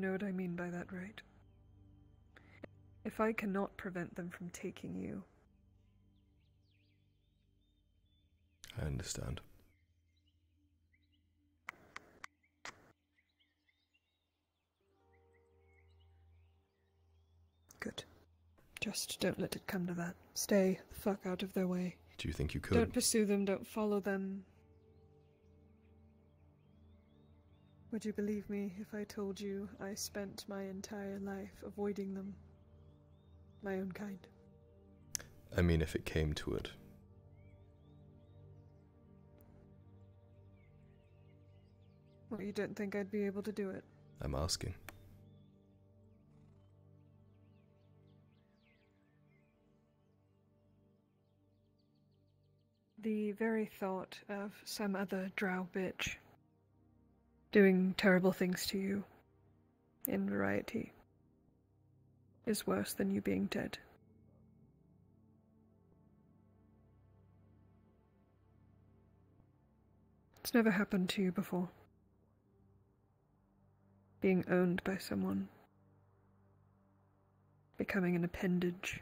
You know what I mean by that, right? If I cannot prevent them from taking you, I understand. good. Just don't let it come to that. Stay the fuck out of their way. Do you think you could? Don't pursue them, don't follow them. Would you believe me if I told you I spent my entire life avoiding them? My own kind. I mean, if it came to it. Well, you don't think I'd be able to do it? I'm asking. The very thought of some other drow bitch doing terrible things to you in variety is worse than you being dead. It's never happened to you before. Being owned by someone. Becoming an appendage.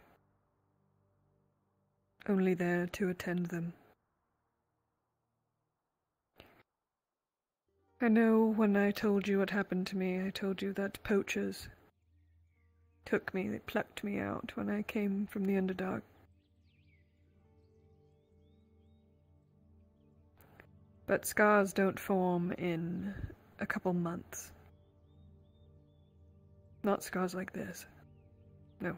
Only there to attend them. I know when I told you what happened to me, I told you that poachers took me, they plucked me out when I came from the Underdark. But scars don't form in a couple months. Not scars like this. No.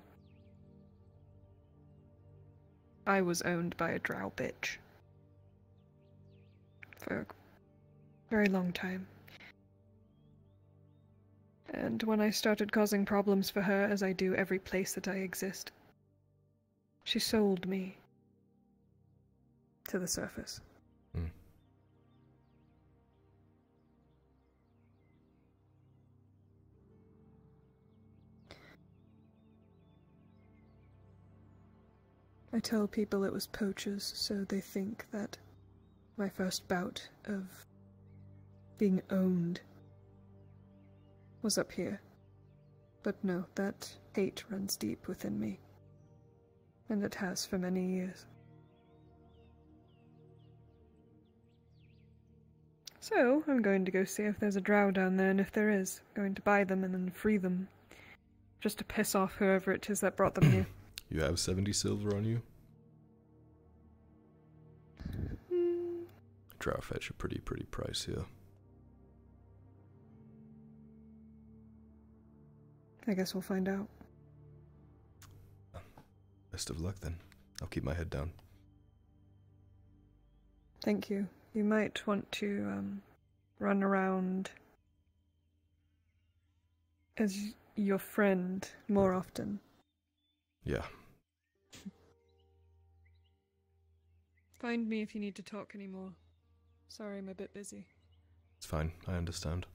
I was owned by a drow bitch. For very long time. And when I started causing problems for her, as I do every place that I exist, she sold me to the surface. Hmm. I tell people it was poachers, so they think that my first bout of being owned was up here. But no, that hate runs deep within me. And it has for many years. So, I'm going to go see if there's a drow down there, and if there is, I'm going to buy them and then free them. Just to piss off whoever it is that brought them here. You have 70 silver on you? Hmm, Drow fetch a pretty, pretty price here. I guess we'll find out. Best of luck then. I'll keep my head down. Thank you. You might want to um, run around as your friend more often. Yeah, Find me if you need to talk anymore. Sorry, I'm a bit busy. it's fine. I understand.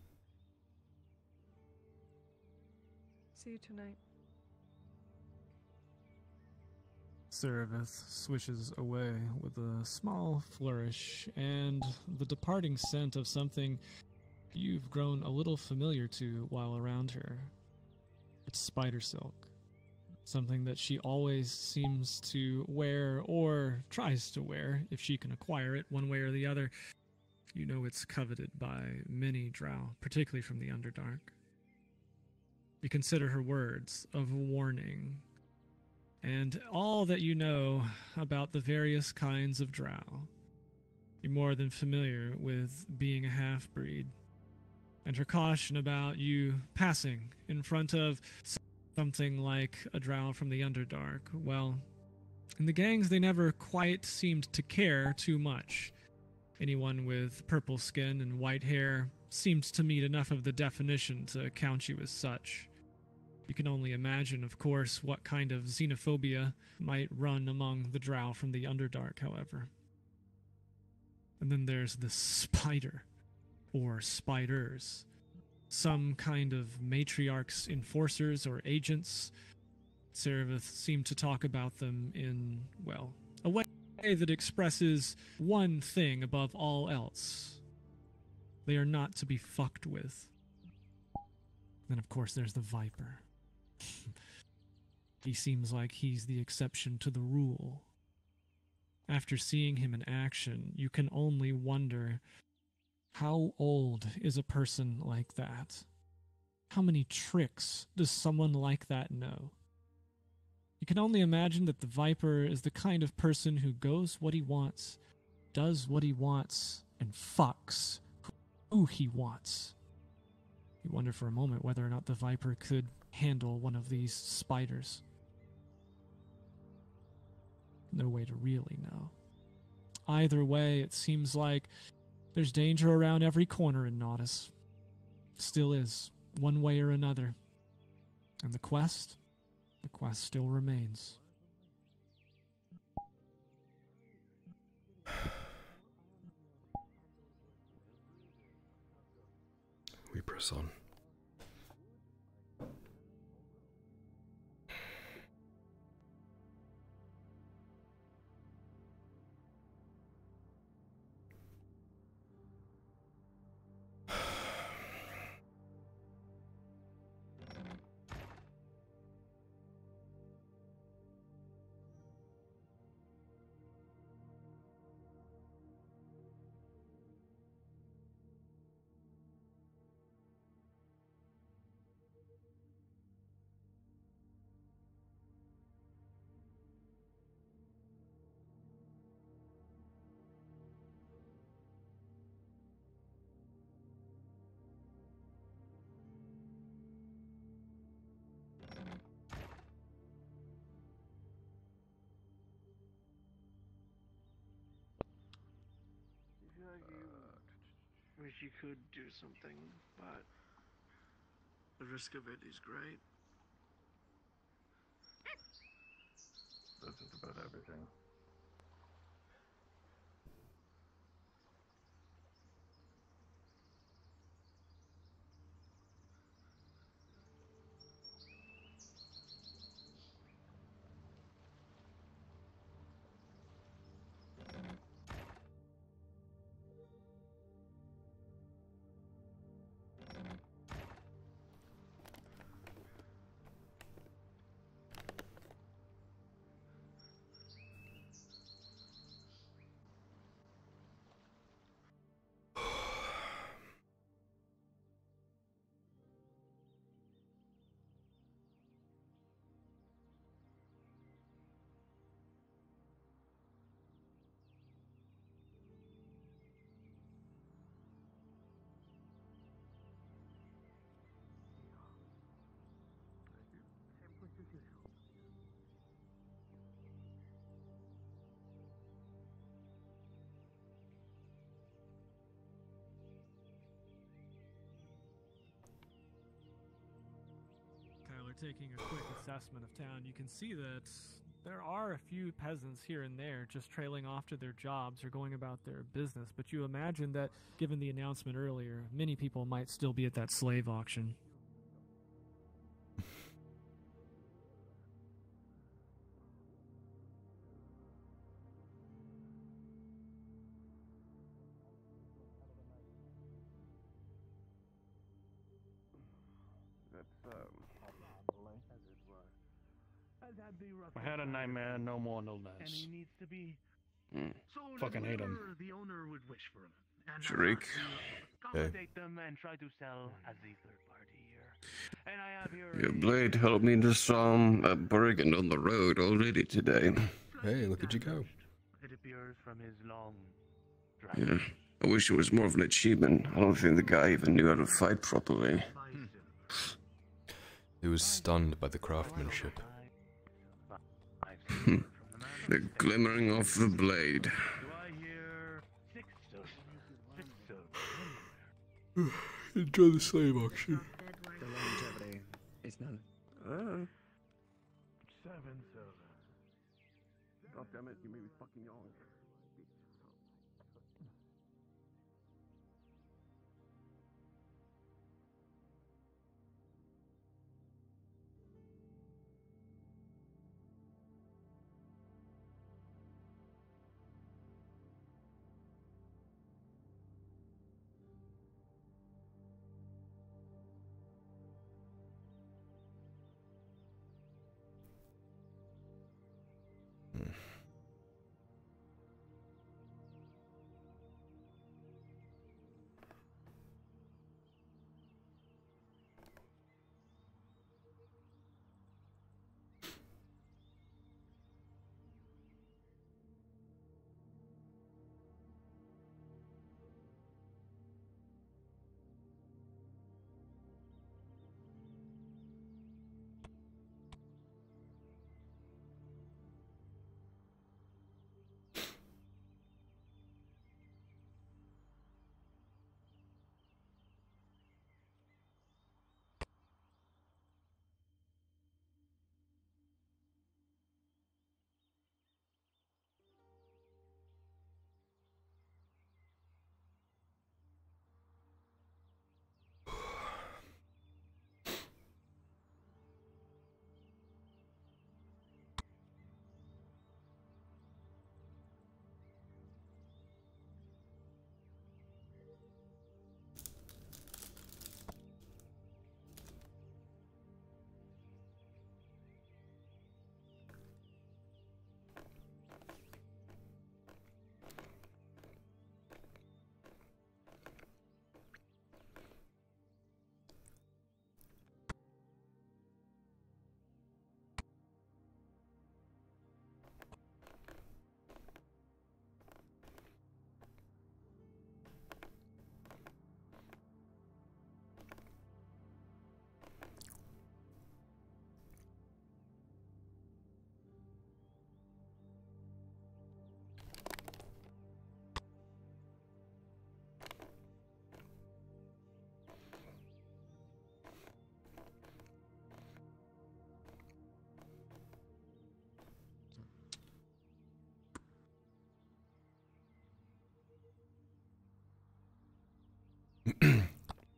See you tonight. Serevith swishes away with a small flourish and the departing scent of something you've grown a little familiar to while around her. It's spider silk. Something that she always seems to wear or tries to wear if she can acquire it one way or the other. You know it's coveted by many drow, particularly from the Underdark. You consider her words of warning and all that you know about the various kinds of drow. You're more than familiar with being a half breed, and her caution about you passing in front of something like a drow from the Underdark. Well, in the gangs, they never quite seemed to care too much. Anyone with purple skin and white hair seemed to meet enough of the definition to count you as such. You can only imagine, of course, what kind of xenophobia might run among the drow from the Underdark, however. And then there's the spider, or spiders. Some kind of matriarch's enforcers or agents. Serevith seemed to talk about them in, well, a way that expresses one thing above all else. They are not to be fucked with. Then, of course, there's the Viper. He seems like he's the exception to the rule. After seeing him in action, you can only wonder how old is a person like that? How many tricks does someone like that know? You can only imagine that the Viper is the kind of person who goes what he wants, does what he wants, and fucks who he wants. You wonder for a moment whether or not the Viper could handle one of these spiders. No way to really know. Either way, it seems like there's danger around every corner in Nautis. Still is, one way or another. And the quest? The quest still remains. We press on. Wish you could do something, but the risk of it is great. That's just about everything. Taking a quick assessment of town, you can see that there are a few peasants here and there just trailing off to their jobs or going about their business, but you imagine that, given the announcement earlier, many people might still be at that slave auction. I had a nightmare, no more, no And less. he needs to be Mm. sold Fucking hate him. the owner would wish for him. And Sharik. to accommodate them and try to sell as a third party here. And I have here Your blade helped me to some a brigand on the road already today. Hey, look at you go. It appears from his long Yeah. I wish it was more of an achievement. I don't think the guy even knew how to fight properly. He was stunned by the craftsmanship. Hmm. The glimmering of the blade. Do I hear six silver? Six silver. Enjoy the slave auction. The longevity is none. Uh, Seven silver. God damn it, you made me fucking yawn.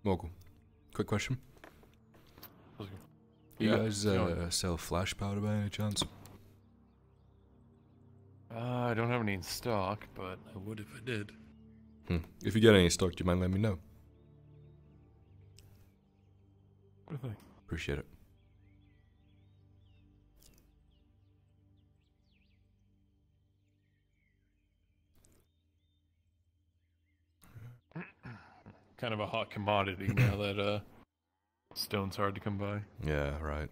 Mogul, quick question. You Yeah, guys go uh, sell flash powder by any chance? Uh, I don't have any in stock, but I would if I did. Hmm. If you get any stock, do you mind letting me know? What do? Appreciate it. Kind of a hot commodity now that uh, stone's hard to come by. Yeah, right.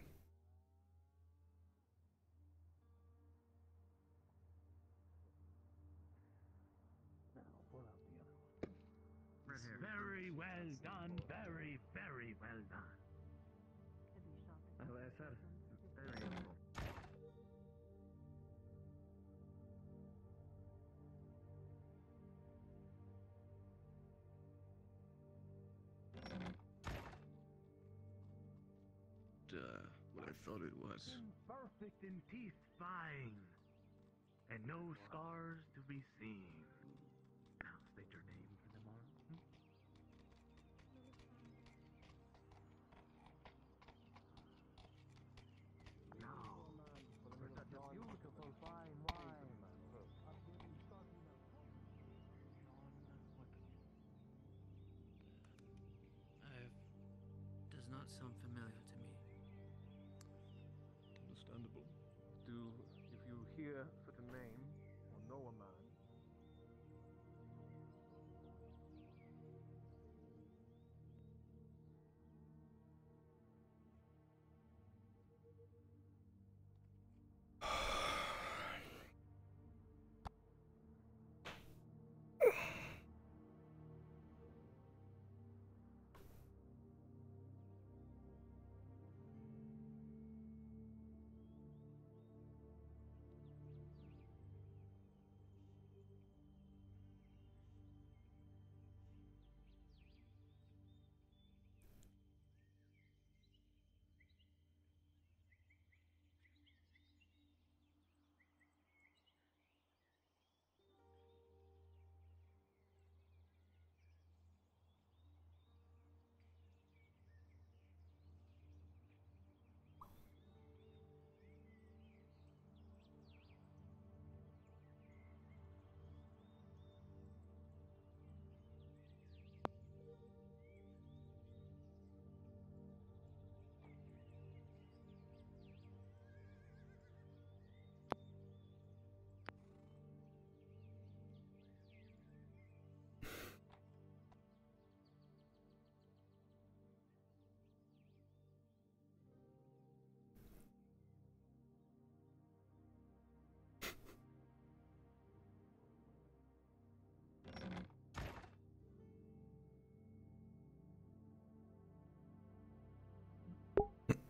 Was. Perfect in teeth, fine. And no scars to be seen.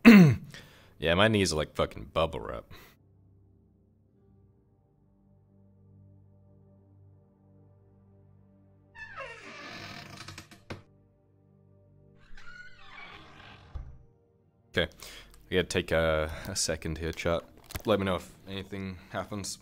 yeah, my knees are like fucking bubble wrap. Okay, we gotta take a, a second here, chat. Let me know if anything happens.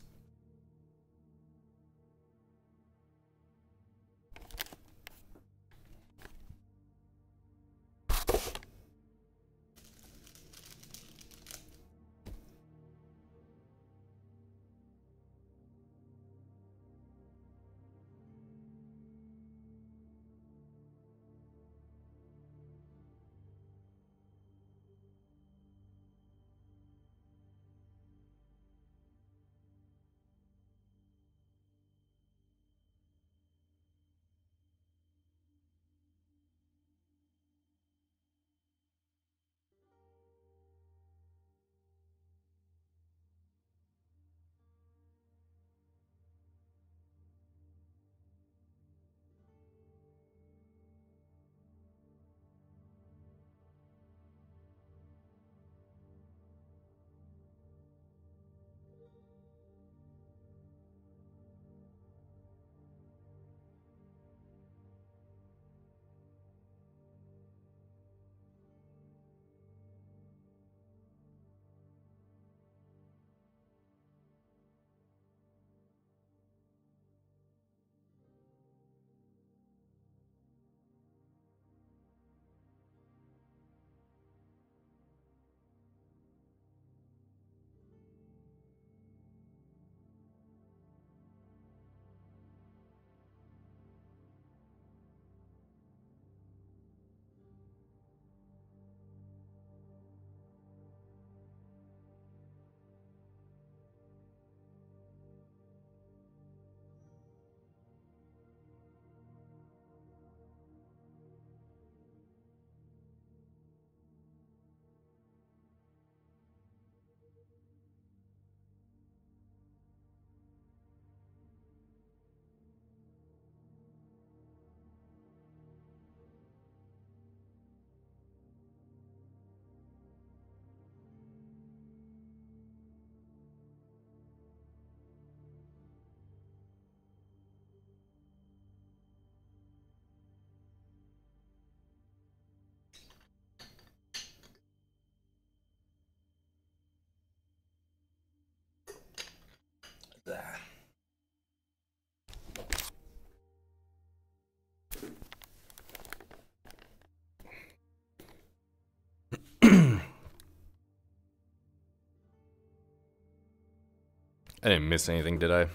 I didn't miss anything, did I?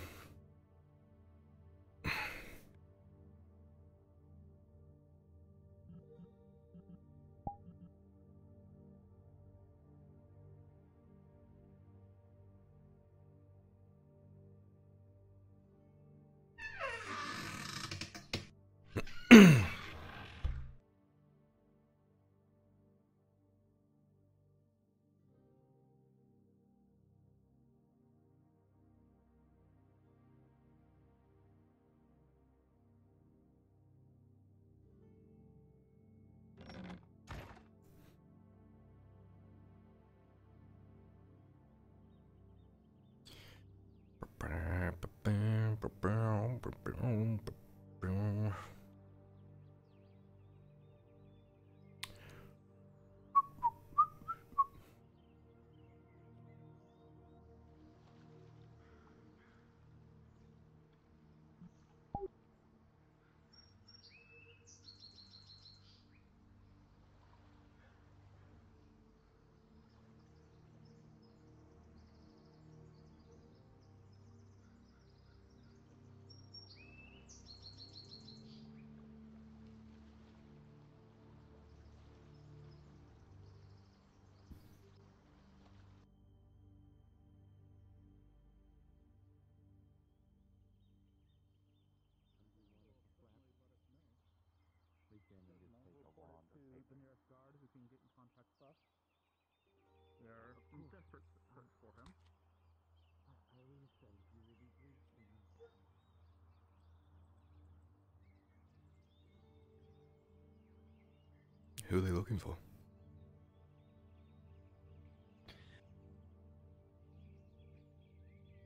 Who are they looking for?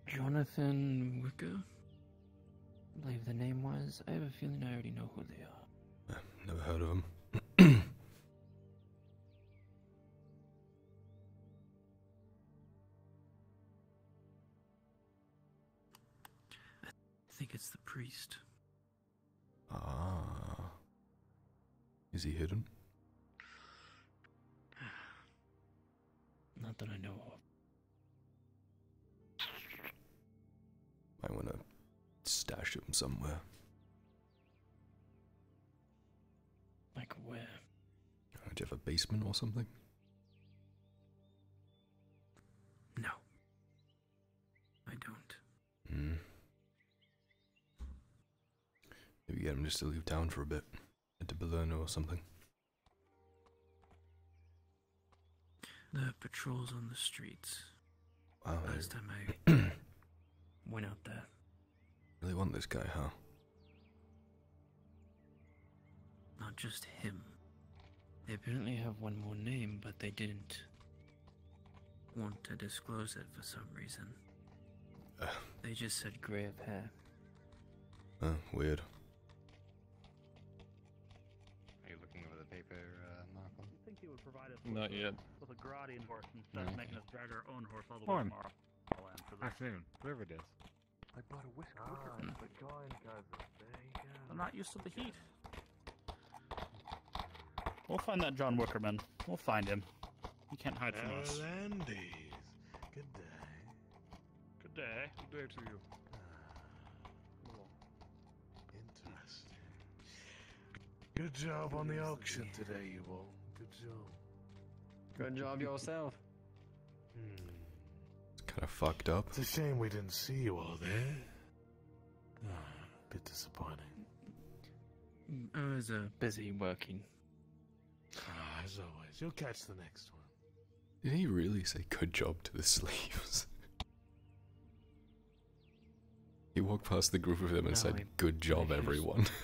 Jonathan Wicker? I believe the name was. I have a feeling I already know who they are. Never heard of them. I think it's the priest. Ah. Is he hidden? Not that I know of. Might want to stash him somewhere. Like where? Uh, Do you have a basement or something? No. I don't. Hmm. Maybe get him just to leave town for a bit. Head to Belerno or something. The patrols on the streets. Wow, they Last time I went out there. really want this guy, huh? Not just him. They apparently have one more name, but they didn't want to disclose it for some reason. Uh. They just said gray of hair. Oh, weird. Are you looking over the paper, uh, Malcolm? I think he would provide us Not yet. With a Gradian horse instead No. of making us drag our own horse all the way Fine. tomorrow. I'll answer this. Afternoon, whoever it is. I bought a whiskey. Ah, the join cousin. Bacon. I'm not used to the heat. We'll find that John Wickerman. We'll find him. He can't hide from us. Erlandes. Good day. Good day. Good day to you. Interesting. Good job on the auction today, you all. Good job. Good job yourself. Hmm. It's kind of fucked up. It's a shame we didn't see you all there. Bit disappointing. I was uh, busy working. Ah, as always, you'll catch the next one. Did he really say good job to the slaves? he walked past the group of them and No, said, he- good job, he everyone.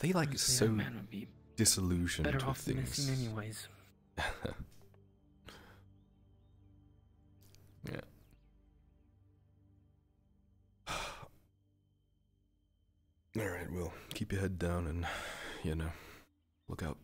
they like Honestly, so man would be disillusioned better with off things? missing anyways. yeah. Alright, well, keep your head down and, you know, look out.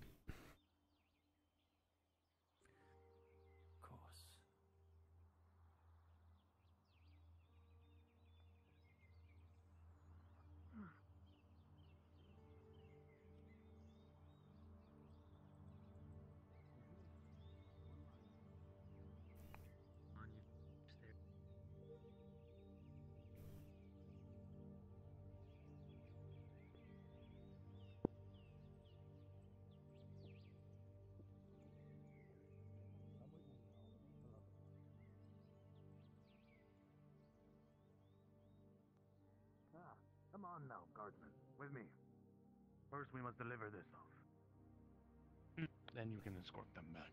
With me. First, we must deliver this off. Then you can escort them back.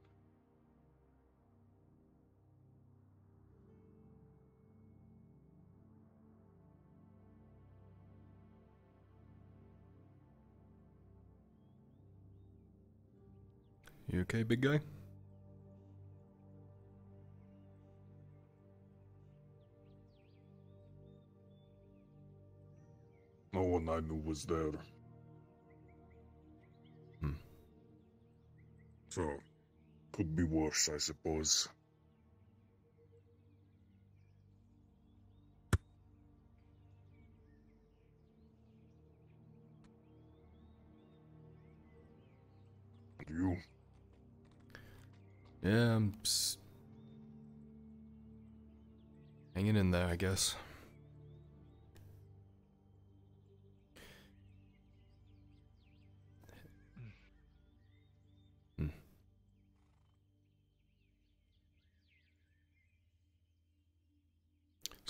You okay, big guy? I knew was there. Hmm. So, could be worse, I suppose. And you? Yeah, I'm hanging in there, I guess.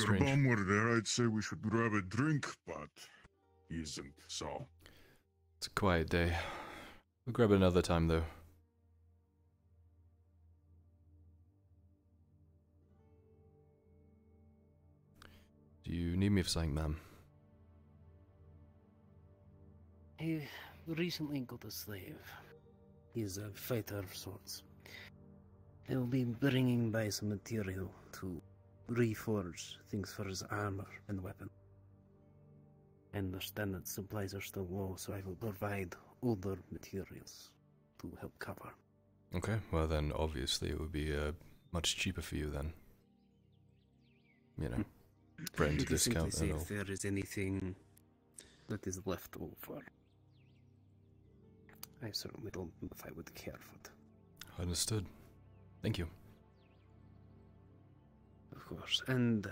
If the Strange. bomb were there, I'd say we should grab a drink, but he isn't, so. It's a quiet day. We'll grab it another time, though. Do you need me for something, ma'am? I recently got a slave. He's a fighter of sorts. I will be bringing by some material to reforge things for his armor and weapon. I understand that supplies are still low, so I will provide other materials to help cover. Okay, well then, obviously it would be uh, much cheaper for you then. You know, friend You discount and all. if there is anything that is left over. I certainly don't know if I would care for it. Understood. Thank you. Of course. And uh,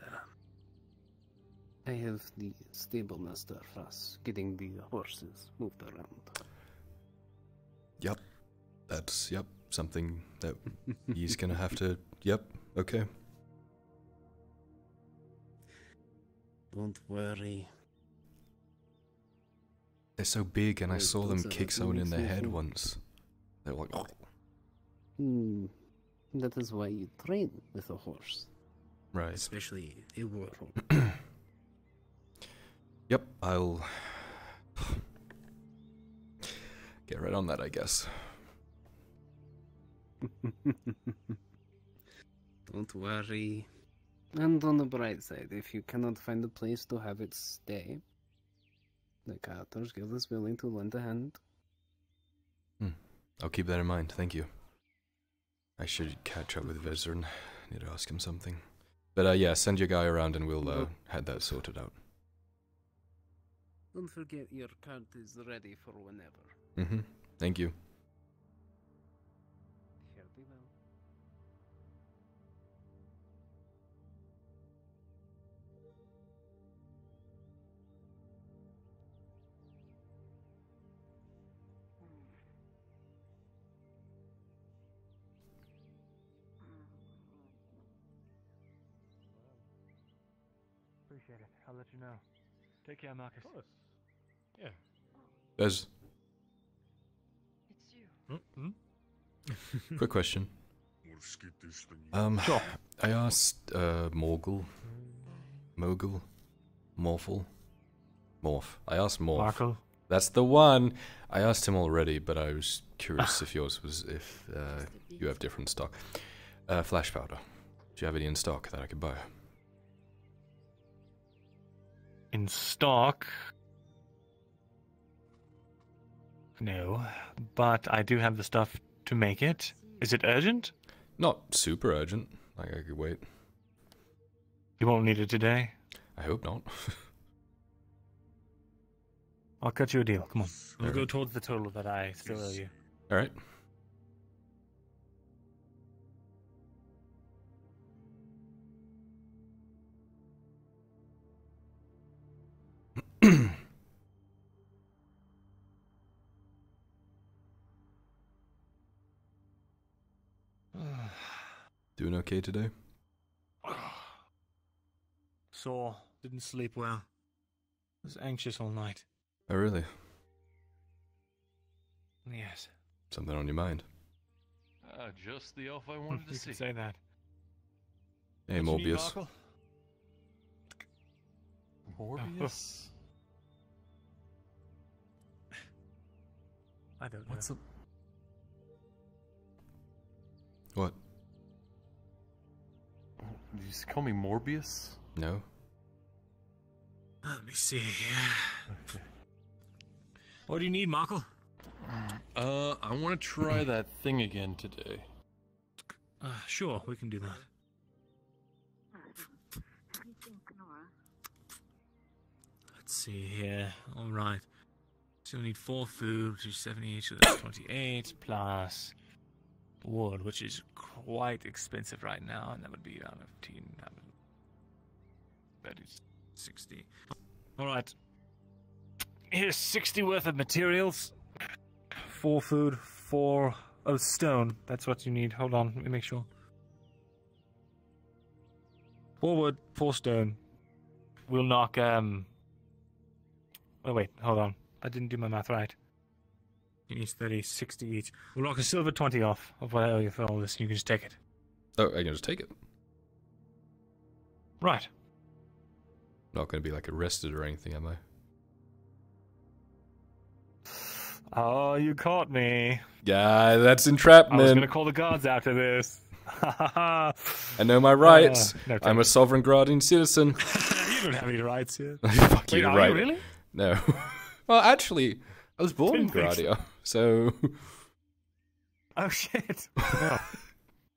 I have the stable master for us getting the horses moved around. Yep. That's, yep, something that he's gonna have to, yep, okay. Don't worry. They're so big and I Wait, saw them kick someone in the head once. They're like, Hmm. That is why you train with a horse. Right. Especially a war horse. Yep, I'll get right on that, I guess. Don't worry. And on the bright side, if you cannot find a place to have it stay, the Carters Guild is willing to lend a hand. Hmm. I'll keep that in mind, thank you. I should catch up with Vezran. Need to ask him something. But uh, yeah, send your guy around and we'll uh, Nope. that sorted out. Don't forget your card is ready for whenever. Mm-hmm. Thank you. Take care, Marcus. Of course. Yeah. Bez, It's you. quick question. More skittish than you. Um, I asked uh, Morgul, Mogul, Morphel, Morph. I asked Morph. Markle? That's the one. I asked him already, but I was curious if yours was if uh, you have different stock. Uh, flash powder. Do you have any in stock that I could buy? In stock? No, but I do have the stuff to make it. Is it urgent? Not super urgent. Like I could wait. You won't need it today. I hope not. I'll cut you a deal. Come on. We'll Alright. go towards the total that I still owe you. All right. Doing okay today? Sore. Didn't sleep well. was anxious all night. Oh, really? Yes. Something on your mind? Ah, just the elf I wanted to you see. say that. Hey, What you Morbius. Markle? Morbius? I don't know. What's up? What? Did you just call me Morbius? No. Let me see here. What do you need, Markle? Uh, I want to try that thing again today. Uh, sure, we can do that. Let's see here. All right. So we need four food, which is 70 each, so that's 28, plus wood, which is quite expensive right now, and that would be around 15. That, is 60. All right. Here's 60 worth of materials. Four food, four four oh stone. That's what you need. Hold on, let me make sure. Four wood, four stone. We'll knock um Oh wait, hold on. I didn't do my math right. Needs 30, 60 each. We'll knock a silver 20 off of what I owe you for all this, and you can just take it. Oh, I can just take it. Right. Not going to be like arrested or anything, am I? Oh, you caught me. Yeah, that's entrapment. I was gonna call the guards after this. I know my rights. Uh, no, I'm a sovereign guardian citizen. you don't have any rights here. Fuck Wait, you, are right? you really? No. well, actually, I was born in Didn't so. Gradia, so Oh shit. Well,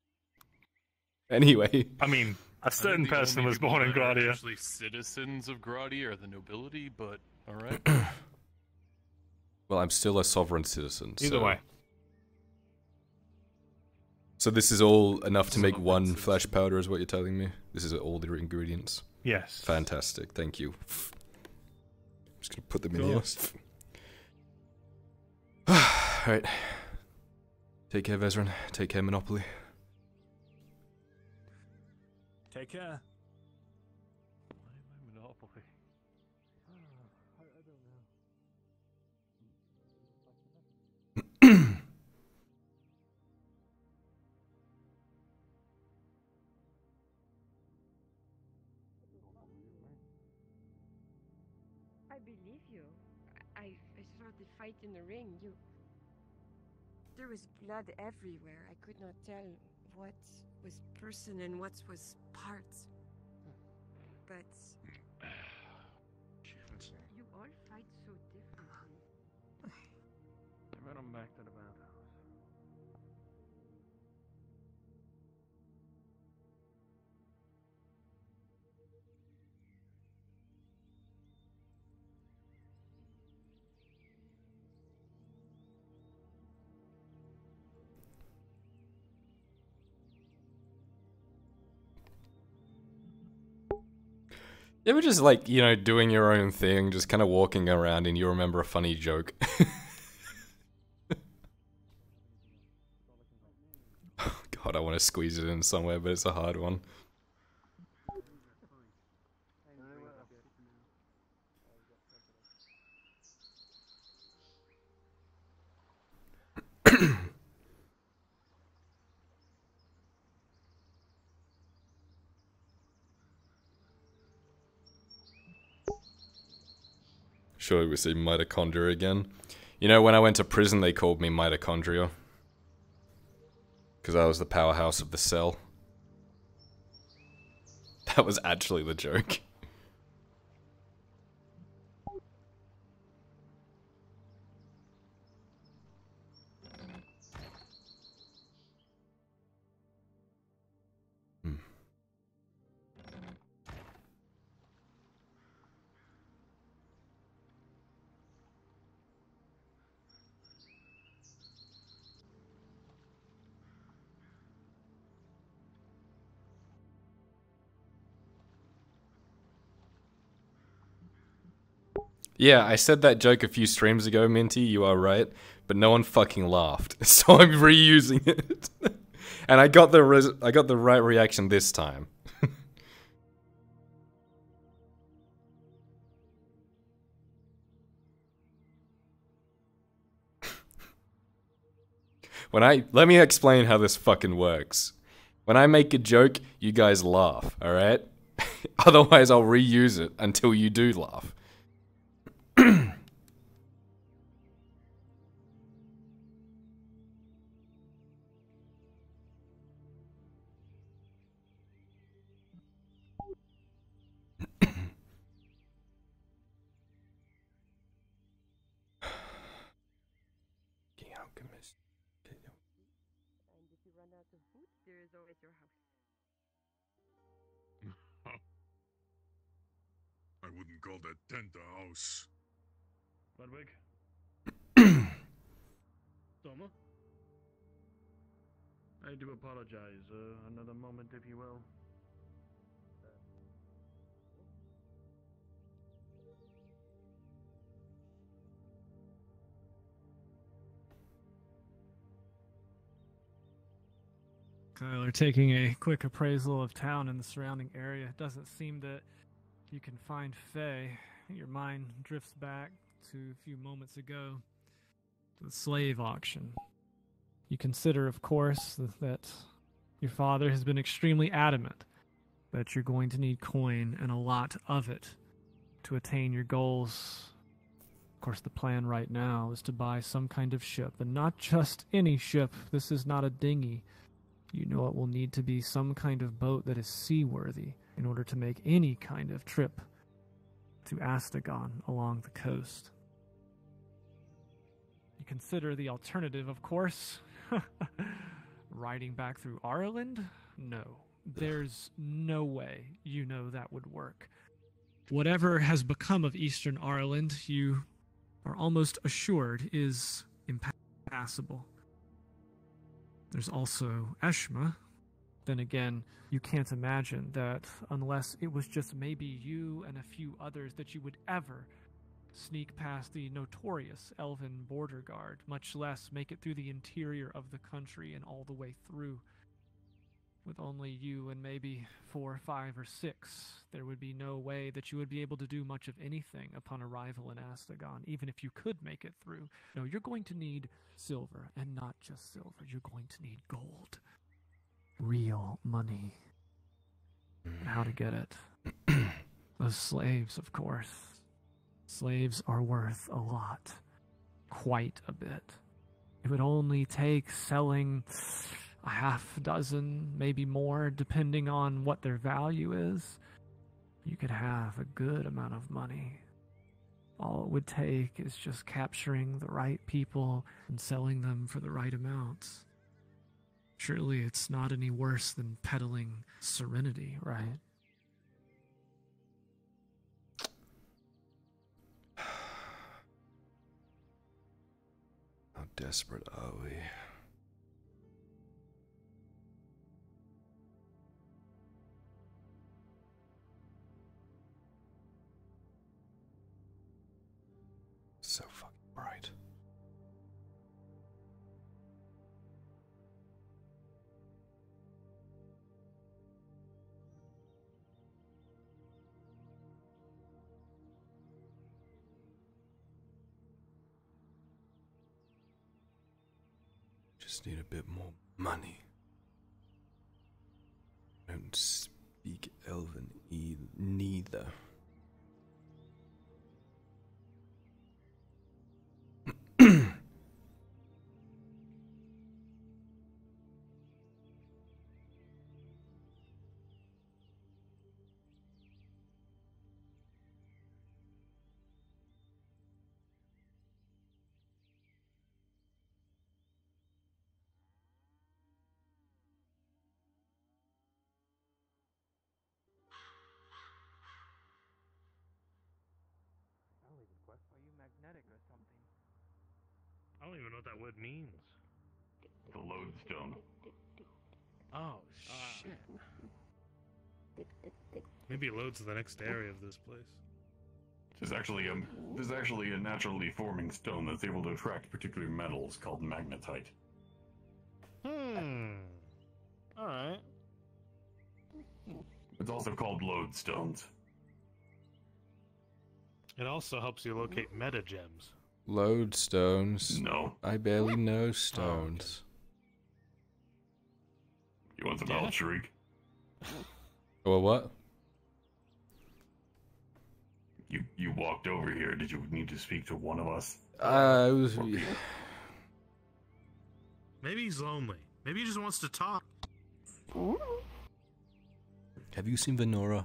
anyway. I mean, a certain person was born in Gradia. Actually, citizens of Gradia are the nobility, but all right. Well, I'm still a sovereign citizen. Either so- way. So this is all enough to make one flesh powder, is what you're telling me? This is all the ingredients. Yes. Fantastic. Thank you. I'm just gonna put them in here. Alright. Take care, Vezran. Take care, Monopoly. Take care. Fight in the ring. You. There was blood everywhere. I could not tell what was person and what was parts. But. You all fight so differently. I met him back to the bathhouse. You ever just like, you know, doing your own thing, just kind of walking around and you remember a funny joke? Oh, God, I want to squeeze it in somewhere, but it's a hard one. Surely we see mitochondria again. You know, when I went to prison, they called me mitochondria. Because I was the powerhouse of the cell. That was actually the joke. Yeah, I said that joke a few streams ago, Minty, you are right, but no one fucking laughed. So I'm reusing it. and I got the I got the right reaction this time. when I let me explain how this fucking works. When I make a joke, you guys laugh, all right? Otherwise, I'll reuse it until you do laugh. There is always your house. I wouldn't call that tent a house. Ludwig? Soma? I do apologize. Uh, another moment, if you will. Uh, Kyler, taking a quick appraisal of town and the surrounding area, it doesn't seem that you can find Faye. Your mind drifts back to a few moments ago, the slave auction. You consider, of course, that your father has been extremely adamant that you're going to need coin and a lot of it to attain your goals. Of course, the plan right now is to buy some kind of ship, and not just any ship. This is not a dinghy. You know it will need to be some kind of boat that is seaworthy in order to make any kind of trip to Astagon along the coast. You consider the alternative, of course. Riding back through Ireland? No. There's no way you know that would work. Whatever has become of Eastern Ireland, you are almost assured is impassable. There's also Eshma. Then again, you can't imagine that unless it was just maybe you and a few others that you would ever sneak past the notorious Elven border guard, much less make it through the interior of the country and all the way through. With only you and maybe four, five, or six, there would be no way that you would be able to do much of anything upon arrival in Astagon, even if you could make it through. No, you're going to need silver, and not just silver, you're going to need gold. Real money. And how to get it? Those slaves, of course. Slaves are worth a lot. Quite a bit. It would only take selling a half dozen, maybe more, depending on what their value is. You could have a good amount of money. All it would take is just capturing the right people and selling them for the right amounts. Surely it's not any worse than peddling serenity, right? How desperate are we? Bright. Just need a bit more money. I don't speak Elven e- neither. I don't even know what that word means. The lodestone. Oh shit. Maybe it loads the next area of this place. There's actually a there's actually a naturally forming stone that's able to attract particular metals called magnetite. Hmm. All right. It's also called lodestones. It also helps you locate meta gems. Load stones. No. I barely know stones. You want the Yeah. help, Sharik? Or what? You you walked over here. Did you need to speak to one of us? Uh, it was, Maybe he's lonely. Maybe he just wants to talk. have you seen Venora?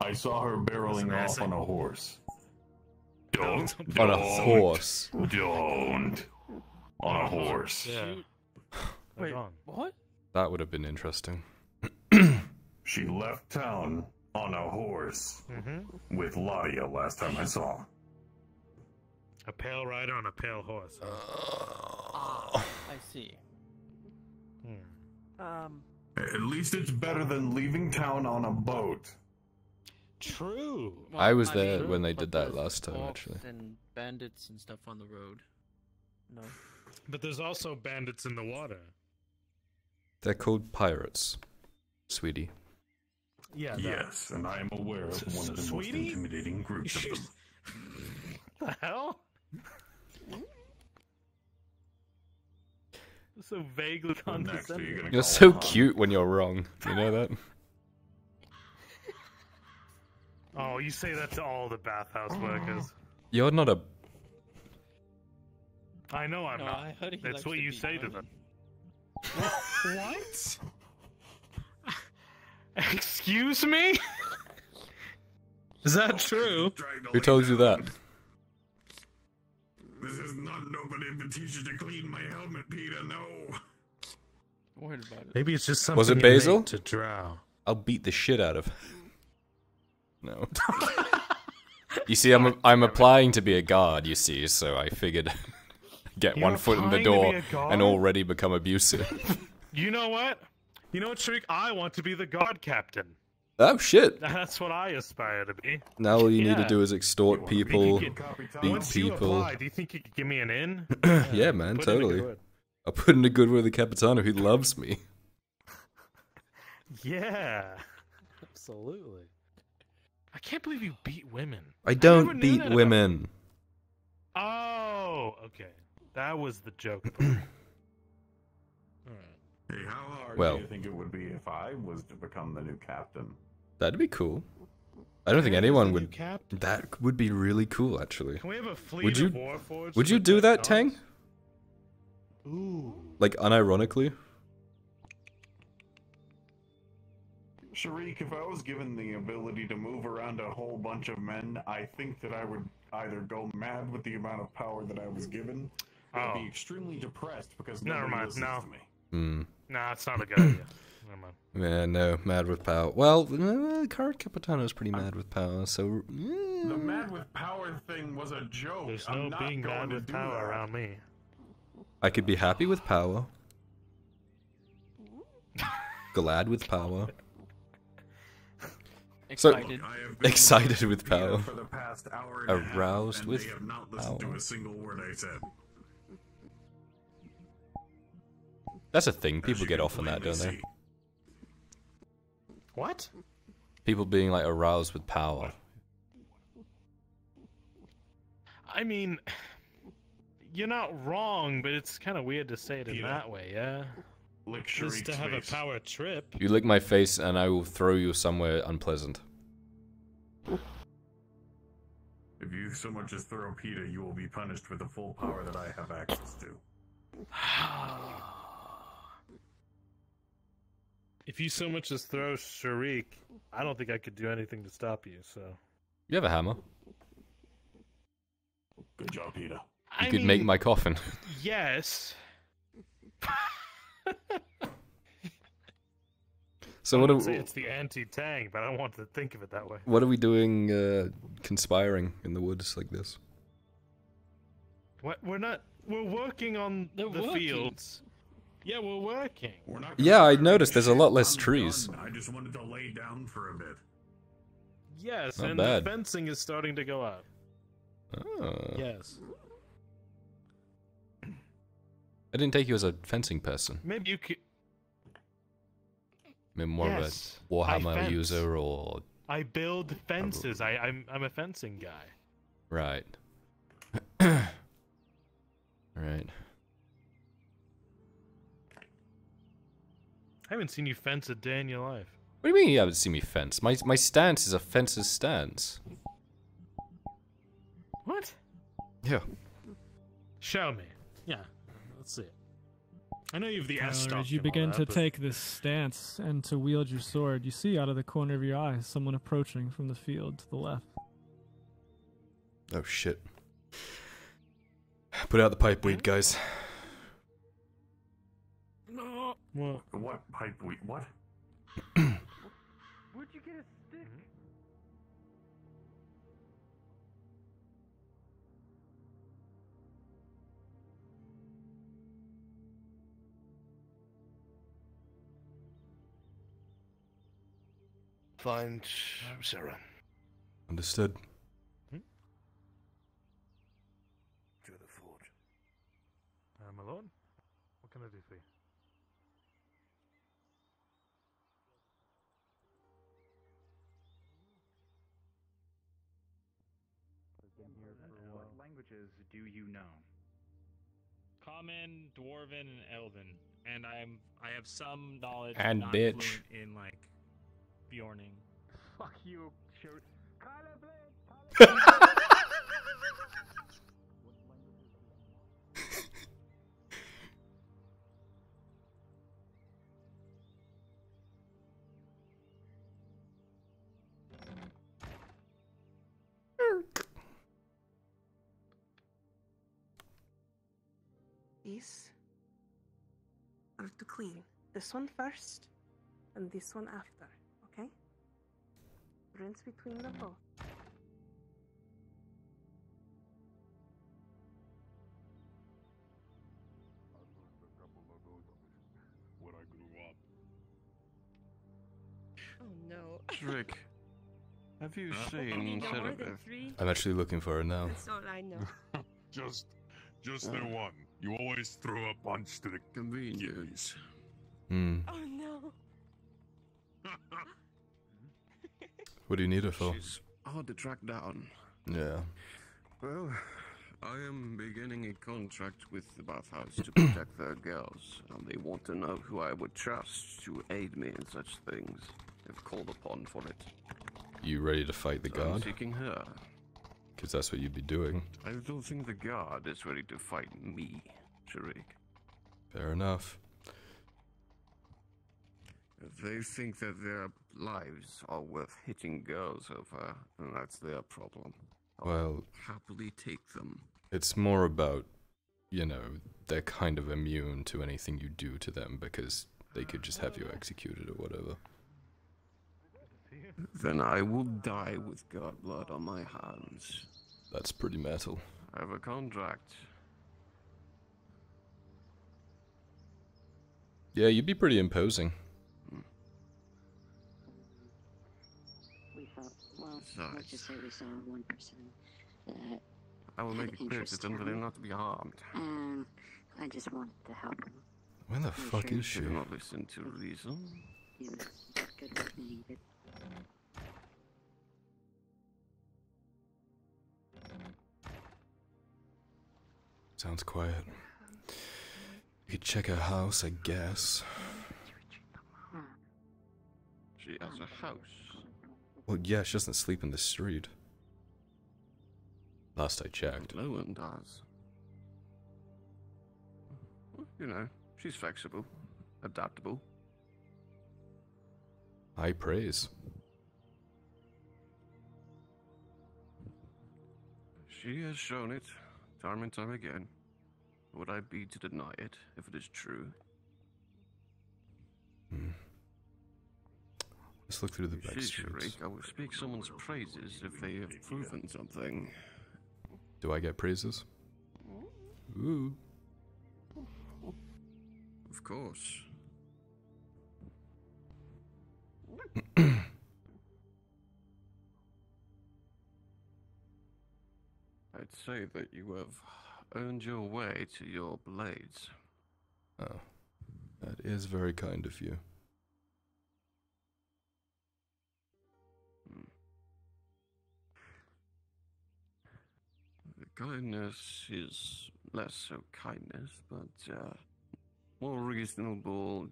I saw her barreling off on a horse. Don't. On a horse. Don't. On a horse. Yeah. Wait, on. what? That would have been interesting. She left town on a horse Mm-hmm. with Ladia last time I saw. A pale rider on a pale horse. Ah, I see. Hmm. Um, At least it's better than leaving town on a boat. True. I was mean, there when they did that last time, orcs actually. And bandits and stuff on the road. No. But there's also bandits in the water. They're called pirates, sweetie. Yeah. that- Yes, and I am aware of one of the most intimidating groups of them. the hell? So vaguely next, you condescending. gonna You're so upon- cute when you're wrong. You know that? Oh, you say that to all the bathhouse workers. You're not a. I know I'm No, not. I heard he That's what you beat say to them. what? Excuse me? Is that true? Who told you that? This is not nobody invitation to clean my helmet, Peter. No. Worried about it. Maybe it's just something Was it Basil? to drow. I'll beat the shit out of. No. you see, I'm I'm applying to be a guard. You see, so I figured get You're one foot in the door be a guard? and already become abusive. You know what? You know what, Sharik? I want to be the guard captain. Oh shit! That's what I aspire to be. Now all you need to do is extort people, beat people. apply, do you think you could give me an in? yeah, man, Put totally. I'll put in a good word with the Capitano who loves me. Yeah, absolutely. I can't believe you beat women. I don't knew beat women. Oh, okay. That was the joke. Part. Hey, how hard Well- do you think it would be if I was to become the new captain? That'd be cool. I don't think anyone would. captain. That would be really cool, actually. Can we have a fleet Would you? of Warforged Would you do that, dogs? Tang? Ooh. Like unironically? Sharik, if I was given the ability to move around a whole bunch of men, I think that I would either go mad with the amount of power that I was given, or Oh. be extremely depressed because Never mind, listens no. To me. Hmm. Nah, it's not a good idea. Never mind. Yeah, no, mad with power. Well, uh, Card Capitano's pretty mad with power, so. eh. The mad with power thing was a joke. There's I'm no not being going mad with power that. around me. I could be happy with power, glad with power, so Excited. I excited with power, for the past hour and a half, aroused and with they have not listened power. That's a thing. People get off on that, don't they? What? People being like aroused with power. I mean, you're not wrong, but it's kind of weird to say it in Peter. that way, yeah? Lick Just to Sharik's have a power trip. You lick my face, and I will throw you somewhere unpleasant. If you so much as throw Peter, you will be punished with the full power that I have access to. If you so much as throw Sharik, I don't think I could do anything to stop you, so. You have a hammer. Good job, Peter. You I could make my coffin. Yes. so I what would are say it's the anti-tang, but I don't want to think of it that way. what are we doing? Uh, conspiring in the woods like this? What? We're not. We're working on They're the working. fields. Yeah, we're working. We're not Yeah, I noticed there's a lot less I'm trees. done. I just wanted to lay down for a bit. Yes, Not and bad. the fencing is starting to go up. Oh. Yes. I didn't take you as a fencing person. Maybe you could. I mean, more Yes, of a I Warhammer fence. user or I build fences. I, I'm I'm a fencing guy. right. Alright. I haven't seen you fence a day in your life. What do you mean you haven't seen me fence? My my stance is a fencer's stance. What? Yeah. Show me. Yeah, let's see it. I know you've the S Tyler, stock as you begin that, to but- take this stance and to wield your sword, you see out of the corner of your eye someone approaching from the field to the left. Oh shit. Put out the pipe weed, guys. No. What? What pipe we what? Where'd you get a stick? Find Sarah. Understood. To the forge. Uh, Malone? What can I do for you? Do you know? Common, Dwarven, and Elven, and I'm I have some knowledge. And not bitch. in like Bjorning. Fuck you, sure. These are to clean. This one first, and this one after, okay? Rinse between them both. When I grew up. Oh no. Rick, have you You seen need no Cerebeth? I'm actually looking for her now. That's all I know. Just, just uh. the one. You always throw a punch to the convenience. Hmm. Oh no. What do you need her for? She's hard to track down. Yeah. Well, I am beginning a contract with the bathhouse to protect their girls, and they want to know who I would trust to aid me in such things, if called upon for it. You ready to fight the So I'm guard? seeking her. Because that's what you'd be doing. I don't think the guard is ready to fight me, Sharik. Fair enough. If they think that their lives are worth hitting girls over, then that's their problem. I'll Well- happily take them. It's more about, you know, they're kind of immune to anything you do to them because they could just have you executed or whatever. Then I will die with god blood on my hands. That's pretty metal. I have a contract. Yeah, you'd be pretty imposing. We thought, well, let's just say we saw one person that I will make it clear to them that in I'm not to be harmed. and I just wanted to help him. Where the You fuck sure? is she? Not listen to reason. He was good with me. He did. Sounds quiet. You could check her house, I guess. She has a house. Well, yeah, she doesn't sleep in the street. Last I checked. No one does. You know, she's flexible, adaptable. High praise. She has shown it, time and time again. Would I be to deny it if it is true? Hmm. Let's look through the back streets. I will speak someone's praises if they have proven something. Do I get praises? Ooh. Of course. I'd say that you have earned your way to your blades. Oh. That is very kind of you. The kindness is less so kindness, but uh, more reasonable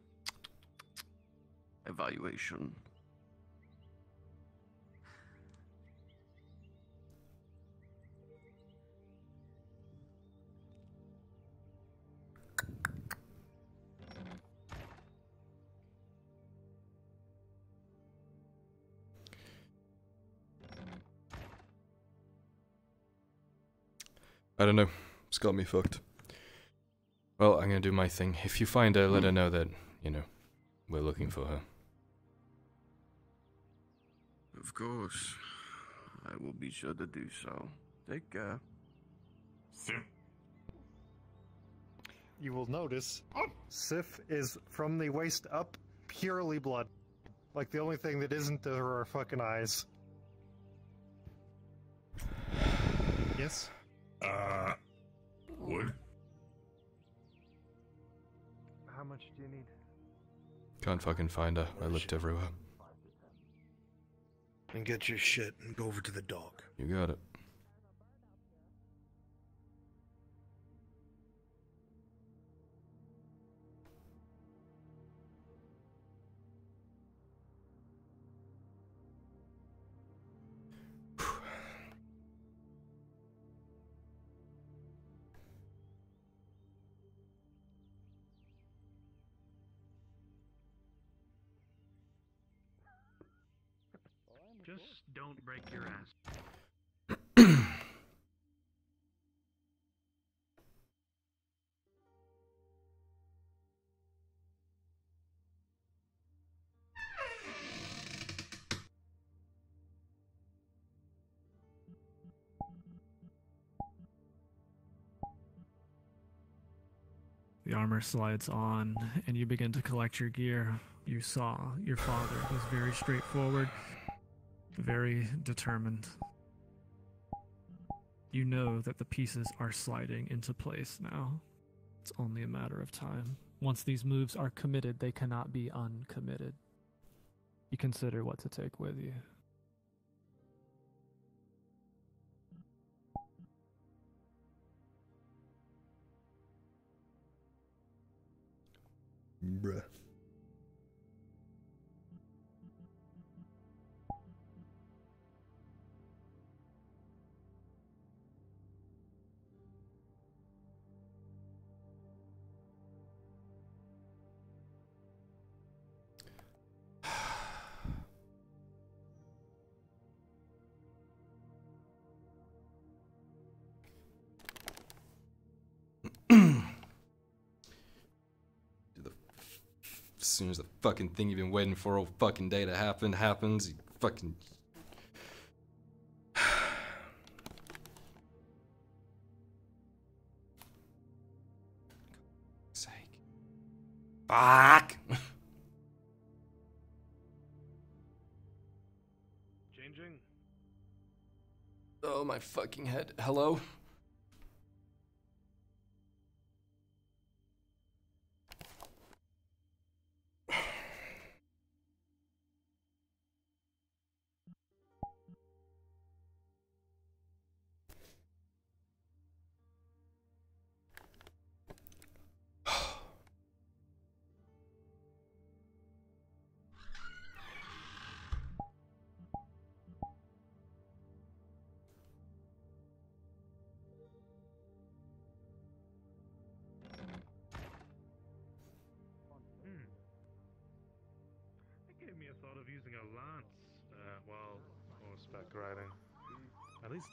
evaluation. I don't know. It's got me fucked. Well, I'm gonna do my thing. If you find her, let hmm. her know that, you know, we're looking for her. Of course, I will be sure to do so. Take care. You will notice Sif is from the waist up purely blood. Like the only thing that isn't there are fucking eyes. Yes? Uh, wood? How much do you need? Can't fucking find her. I looked everywhere. And get your shit and go over to the dog. You got it. Don't break your ass. The armor slides on, and you begin to collect your gear. You saw your father was very straightforward, very determined. You know that the pieces are sliding into place now. It's only a matter of time. Once these moves are committed, they cannot be uncommitted. You consider what to take with you. Bruh. Soon as the fucking thing you've been waiting for all fucking day to happen happens, you fucking. Sake. Fuck! Changing. Oh, my fucking head. Hello?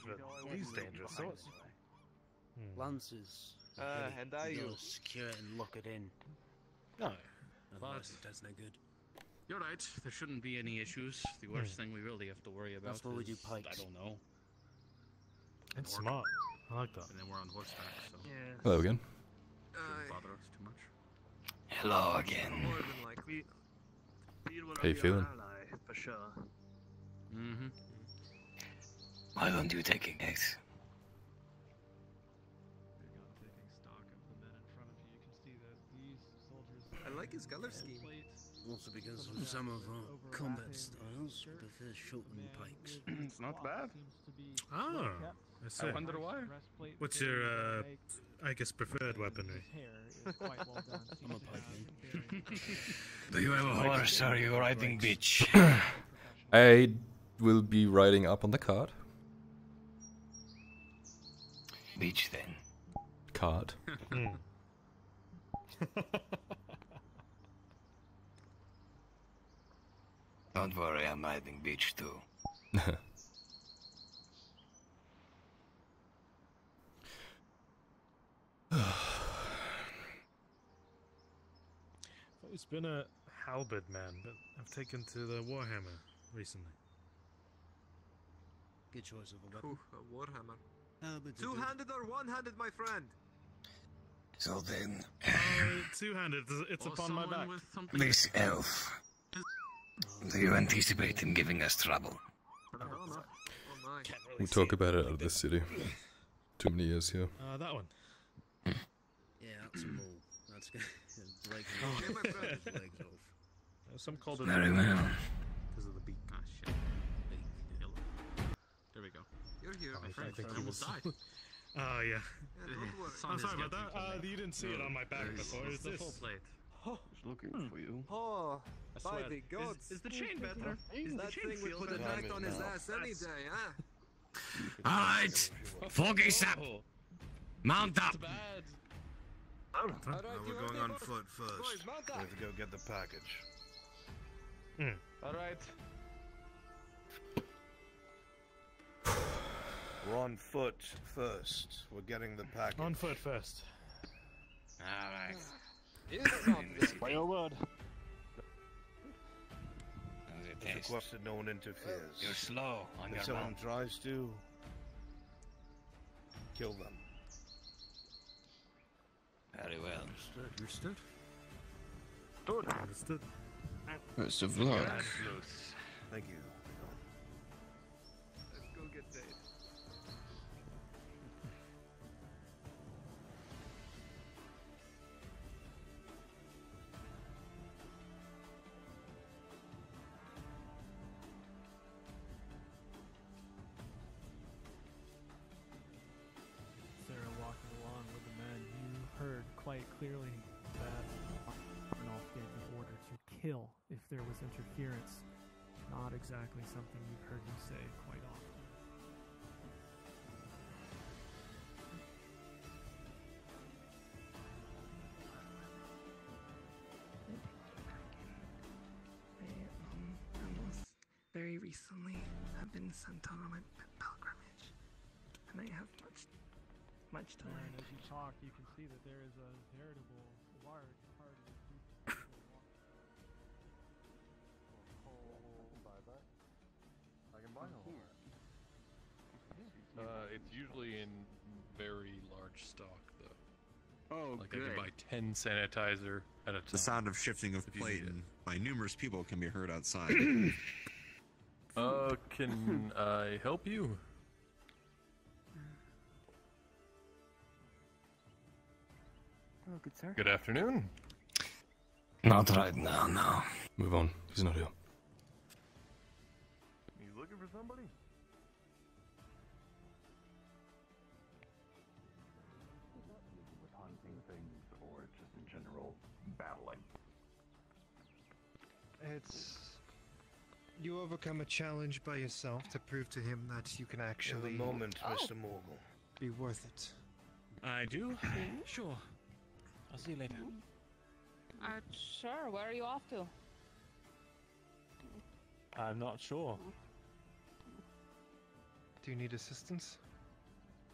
At least if it's least dangerous. So it's. Hmm. Lances. Uh, and are you? You'll secure it and lock it in. No. Otherwise, it does no good. You're right. There shouldn't be any issues. The worst thing we really have to worry about That's what we do is, pikes. I don't know. It's Orc. smart. I like that. And then we're on horseback, so Yeah. Hello again. shouldn't bother us too much. Hello again. More than likely, How you feeling? ally, for sure. Mm-hmm. Why don't you take it next? I like his color scheme. Also because of some of our combat styles prefer shortened pikes. it's not bad. Ah, I see. I wonder why. What's your uh, I guess, preferred weaponry. Hair is quite well. I'm a pikeman. Do you have a horse? Are you riding bitch? I will be riding up on the cart. Bitch then. Cart. Hmm. Don't worry, I'm hiding bitch too. It's been a halberd man, but I've taken to the warhammer recently. Good choice of a weapon. Ooh, a warhammer. Halberds are good. Two-handed or one-handed, my friend? So then, Uh, two-handed. It's, it's Or upon my back. this elf. Do you anticipate him giving us trouble? Oh, no. Oh, my. We'll talk about it out of the city. Too many years here. Uh, that one. Yeah, that's a bull. That's good. Break Yeah, my his friend. legs off. Uh, some called it Very well. because of the beak. You're here, my I friend. think I he almost was- died. Oh yeah. Yeah, don't worry. I'm sorry about that. Uh, you didn't see it on my back It's- before. It's Is the this? full plate. Oh, He's looking for you. Oh, I by swear. the gods. Is, the chain better? Is the that chain thing would feel put a better? knight on his ass any That's- day, huh? Alright! Focus up! Mount up! It's bad. Alright, Uh, you we're going on foot first. Boys, mount We have to go get the package. Alright. We're on foot first. We're getting the package. On foot first. Alright. It's not this. By your word. How's it It's taste? no one interferes. You're slow on if your someone mount. tries to, kill them. Very well. Understood. Understood. Best of luck. Thank you. There was interference. Not exactly something you've heard him say quite often. I, um, almost very recently have been sent on a pilgrimage, and I have much, much to And learn. as you talk, you can see that there is a veritable large Uh, it's usually in very large stock, though. Oh, like I good. can buy ten sanitizer at a time. The sound of shifting of If plate and by numerous people can be heard outside. Uh, can I help you? Oh, good sir. Good afternoon. Not right now, no. Move on. He's not here. You looking for somebody? It's you overcome a challenge by yourself to prove to him that you can actually moment, Mr. Morgul. be worth it. I do? Sure. I'll see you later. Uh, sure. Where are you off to? I'm not sure. Do you need assistance?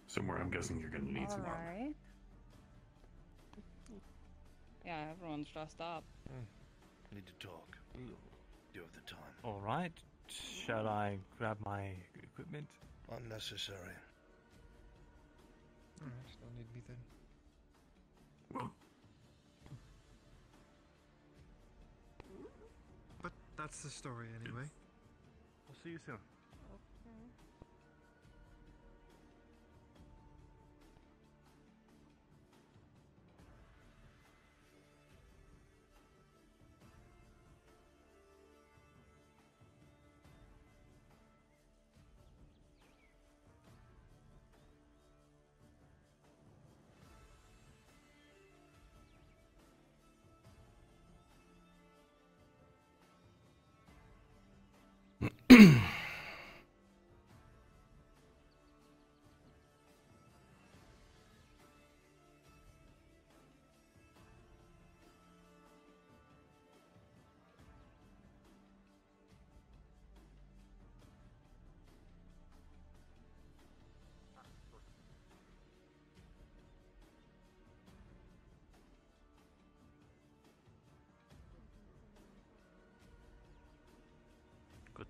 Somewhere I'm guessing you're gonna need some armor. Alright. Yeah, everyone's dressed up. Need to talk. You have the time. All right. Shall I grab my equipment? Unnecessary. Alright, don't need me then. But that's the story anyway. We'll see you soon. Mm-hmm.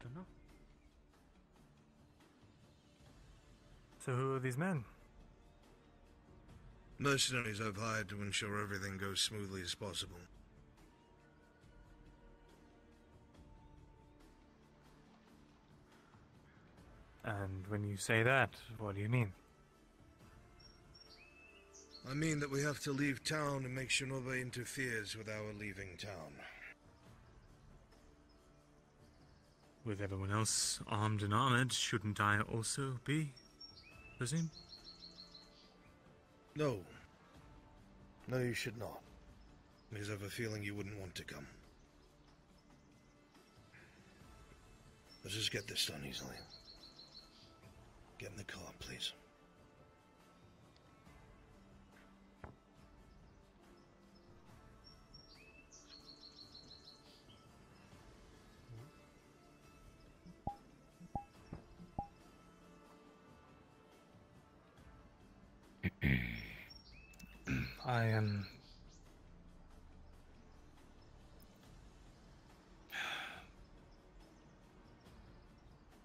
To know. So who are these men? Mercenaries I've hired to ensure everything goes smoothly as possible. And when you say that, what do you mean? I mean that we have to leave town and make sure nobody interferes with our leaving town. With everyone else armed and armored, shouldn't I also be? Presume? No. No, you should not. Because I have a feeling you wouldn't want to come. Let's just get this done easily. Get in the car, please. I am.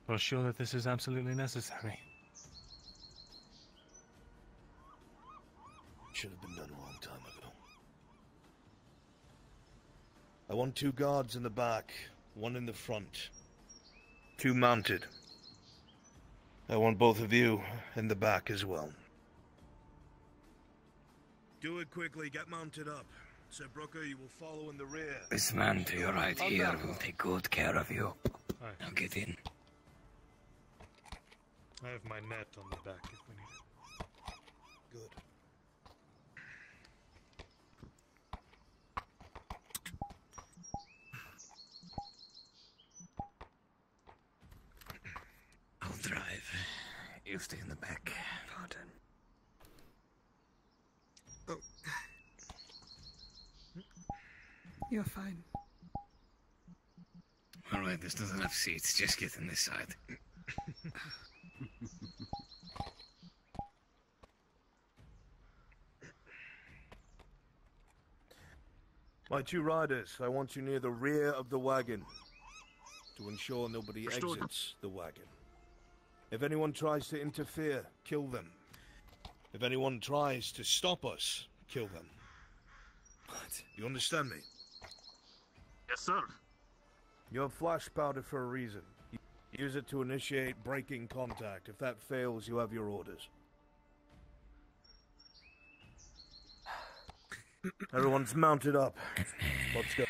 Well, sure that this is absolutely necessary. Should have been done a long time ago. I want two guards in the back, one in the front. Two mounted. I want both of you in the back as well. Do it quickly, get mounted up. Sir Brooker, you will follow in the rear. This man to your right On here will take good care of you. Aye. Now get in. I have my net on the back if we need it. Good. I'll drive. You stay in the back. You're fine. Alright, there's not enough seats. Just get in this side. My two riders, I want you near the rear of the wagon to ensure nobody Understood. exits the wagon. If anyone tries to interfere, kill them. If anyone tries to stop us, kill them. What? You understand me? Yes, sir. You have flash powder for a reason. Use it to initiate breaking contact. If that fails, you have your orders. Everyone's mounted up. Let's go.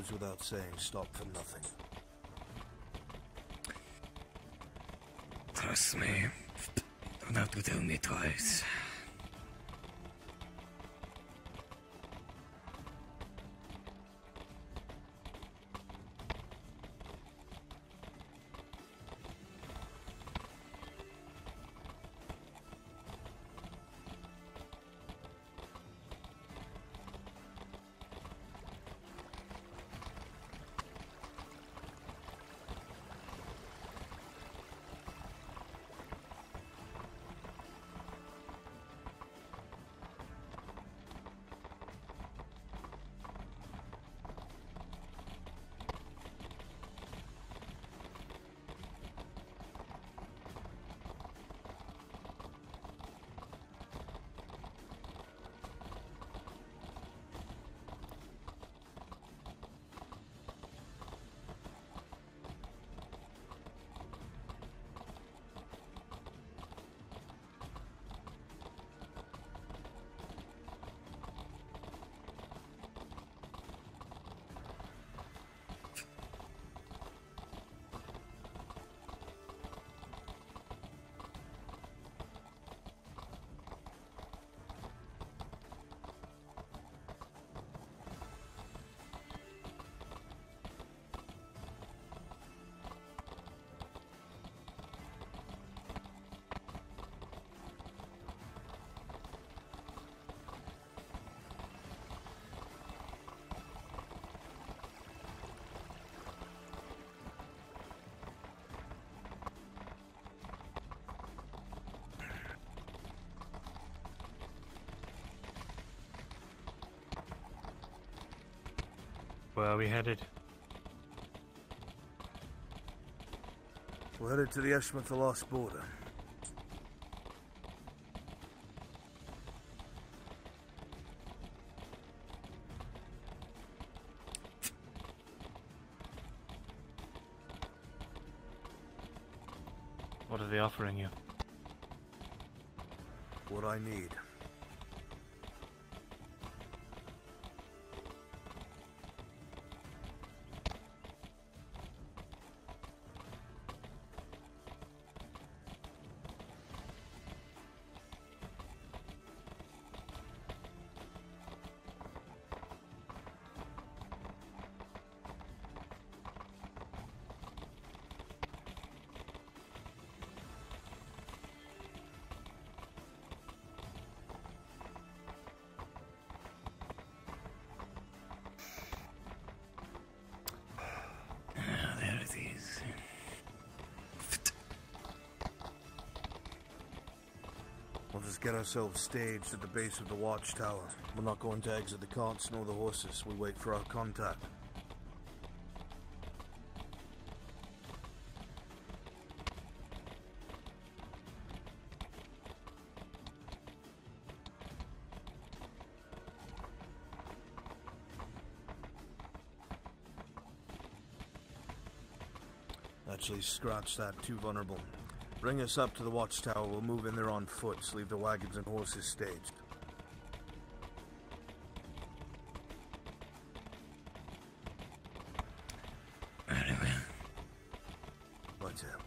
Goes without saying, stop for nothing. Trust me. Don't have to tell me twice. Where are we headed? We're headed to the Eshmith Lost border. What are they offering you? What I need. We'll just get ourselves staged at the base of the watchtower. We're not going to exit the carts nor the horses. We wait for our contact. Actually, scratch that. Too vulnerable. Bring us up to the watchtower. We'll move in there on foot. So Leave the wagons and horses staged. Very well. What's up?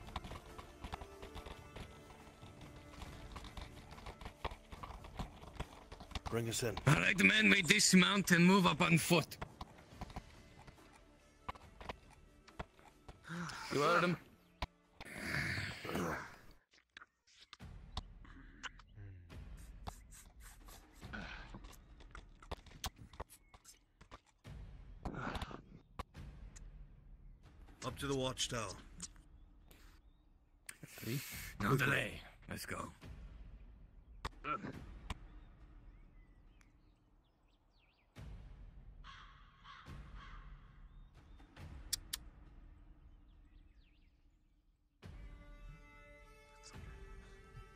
Bring us in. All right, men, we dismount and move up on foot. Up to the watchtower. No delay. Let's go.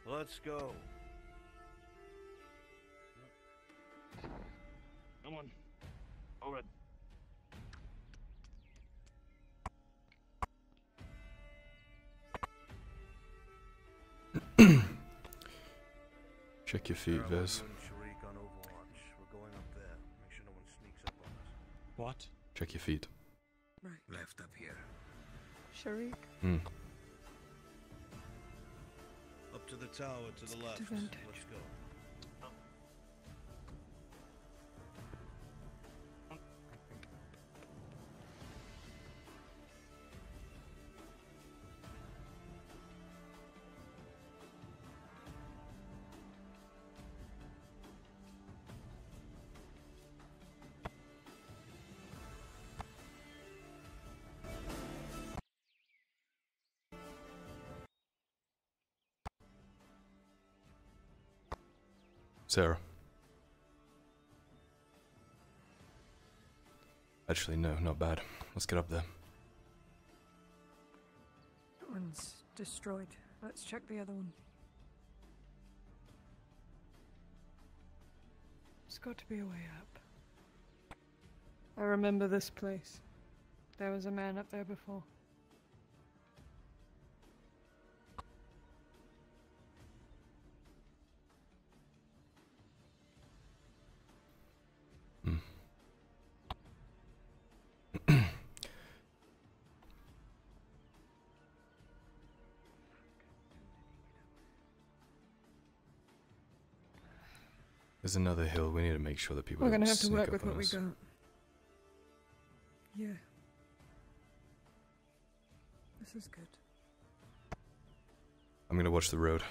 Let's go. Up there. Make sure no one sneaks up on us. What? Check your feet. Right. Left up here. Sharik. Hmm. Up to the tower to the left. advantage. Sarah. Actually, no, not bad. Let's get up there. That one's destroyed. Let's check the other one. There's got to be a way up. I remember this place. There was a man up there before. There's another hill. We need to make sure that people We're gonna have to work with what we us. got. Yeah. This is good. I'm gonna watch the road.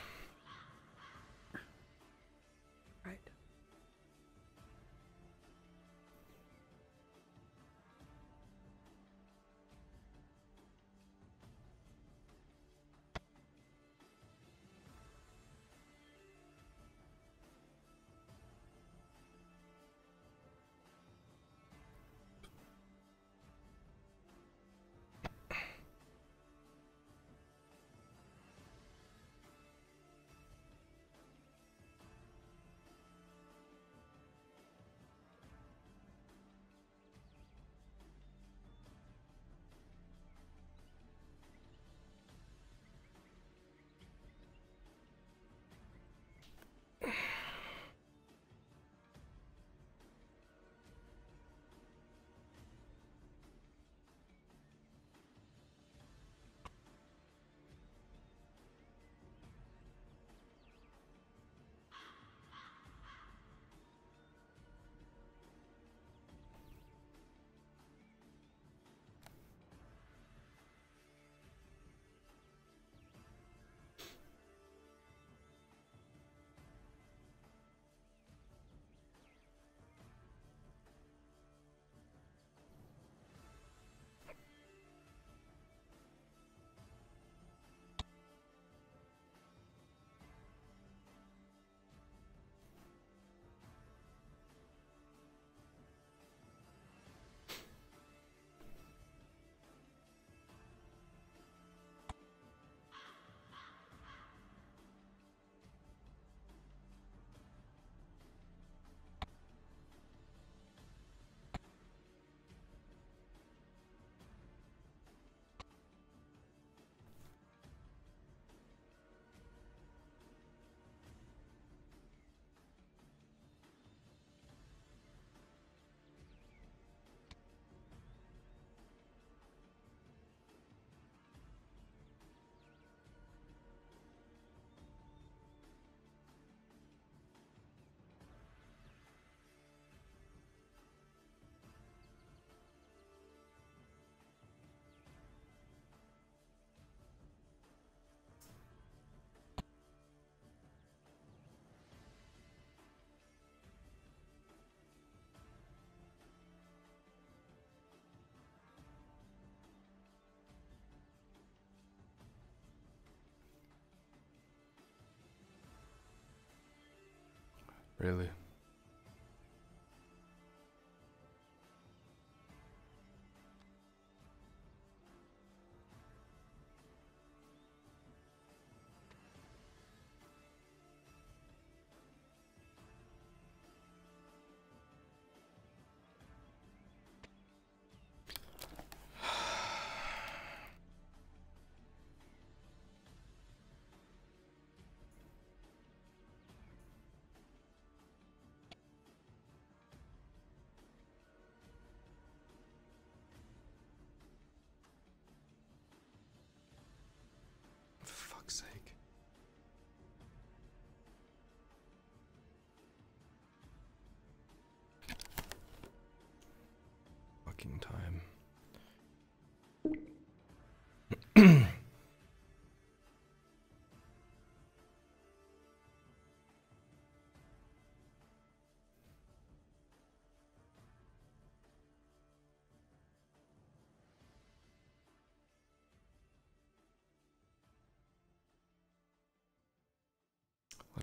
Really?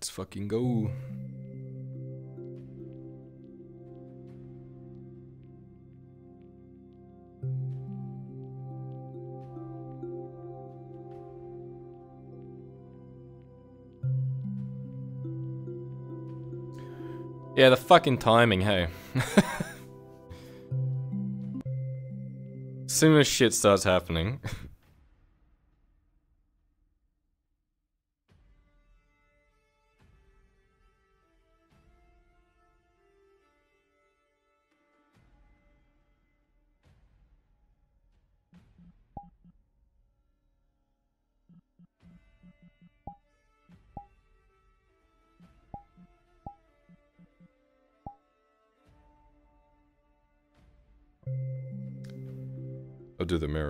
Let's fucking go. Yeah, the fucking timing, hey. soon as shit starts happening.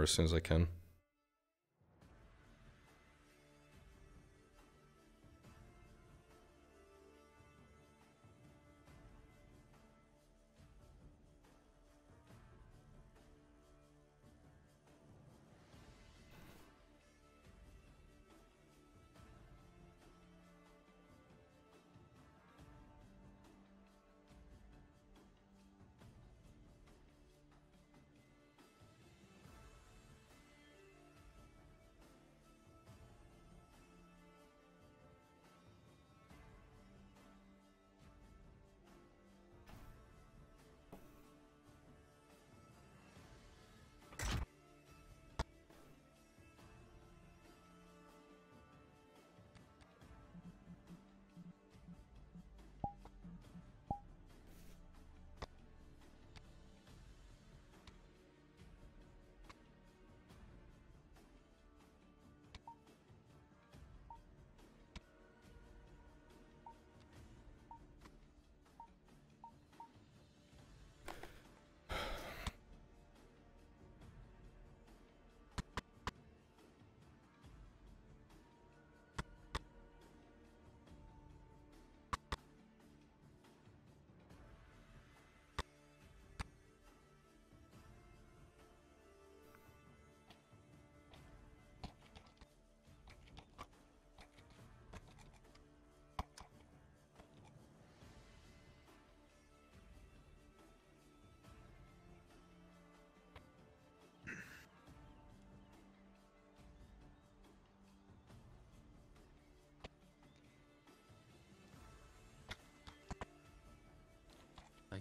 as soon as I can.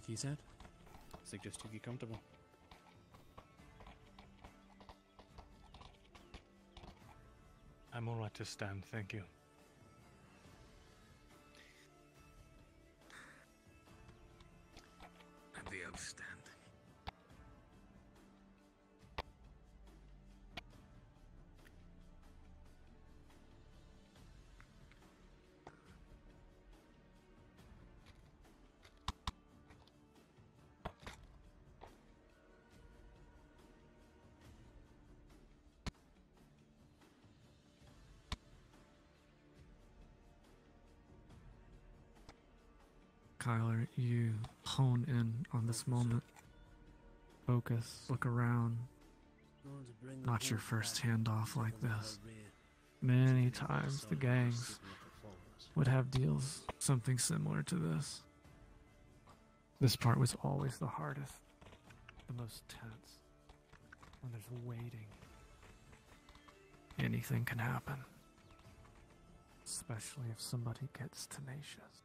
Like he said, suggest you get comfortable. I'm alright to stand, thank you. Kyler, you hone in on this moment. Focus, look around. Not your first handoff like this. Many times the gangs would have deals something similar to this. This part was always the hardest, the most tense. When there's waiting, anything can happen. Especially if somebody gets tenacious.